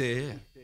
ter.